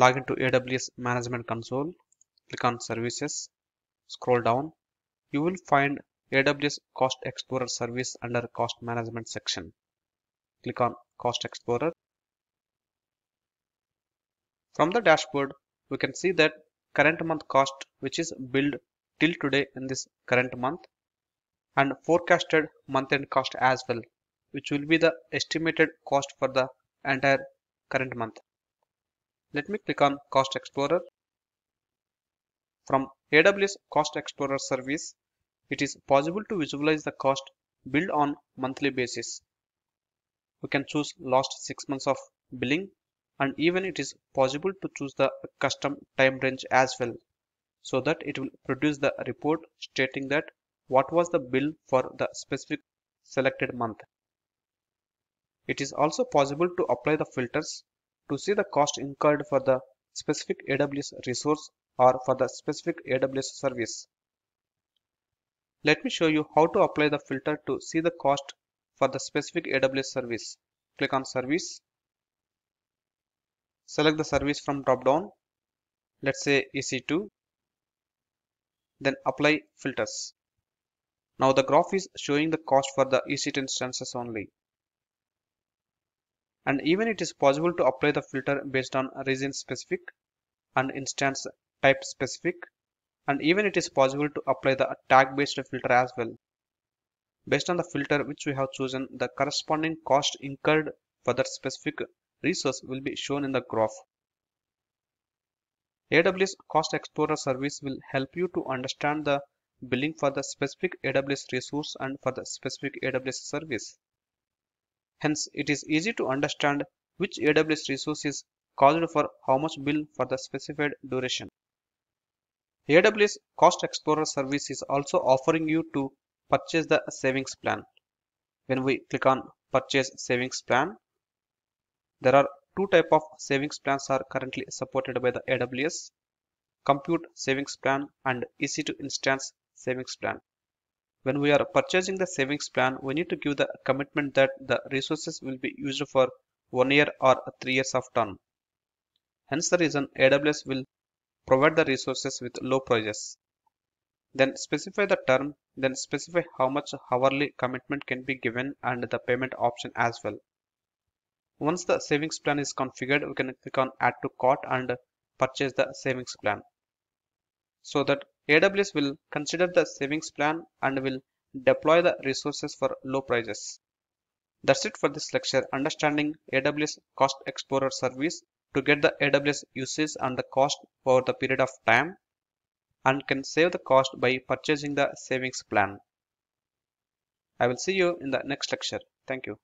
log into AWS Management Console, click on Services, scroll down. You will find AWS Cost Explorer service under Cost Management section. Click on Cost Explorer. From the dashboard, we can see that current month cost which is billed till today in this current month and forecasted month end cost as well which will be the estimated cost for the entire current month. Let me click on Cost Explorer. From AWS Cost Explorer service, it is possible to visualize the cost billed on monthly basis. We can choose last 6 months of billing and even it is possible to choose the custom time range as well so that it will produce the report stating that what was the bill for the specific selected month. It is also possible to apply the filters to see the cost incurred for the specific AWS resource or for the specific AWS service. Let me show you how to apply the filter to see the cost for the specific AWS service. Click on service. Select the service from drop down. Let's say EC2. Then apply filters. Now the graph is showing the cost for the EC2 instances only and even it is possible to apply the filter based on region specific and instance type specific. And even it is possible to apply the tag based filter as well. Based on the filter which we have chosen the corresponding cost incurred for that specific resource will be shown in the graph. AWS Cost Explorer service will help you to understand the billing for the specific AWS resource and for the specific AWS service. Hence, it is easy to understand which AWS resource is caused for how much bill for the specified duration. AWS Cost Explorer service is also offering you to purchase the savings plan. When we click on purchase savings plan, there are two type of savings plans are currently supported by the AWS compute savings plan and EC2 instance savings plan. When we are purchasing the savings plan, we need to give the commitment that the resources will be used for one year or three years of term. Hence the reason AWS will provide the resources with low prices. Then specify the term, then specify how much hourly commitment can be given and the payment option as well. Once the savings plan is configured, we can click on add to cart and purchase the savings plan so that AWS will consider the savings plan and will deploy the resources for low prices. That's it for this lecture understanding AWS Cost Explorer service to get the AWS usage and the cost over the period of time and can save the cost by purchasing the savings plan. I will see you in the next lecture. Thank you.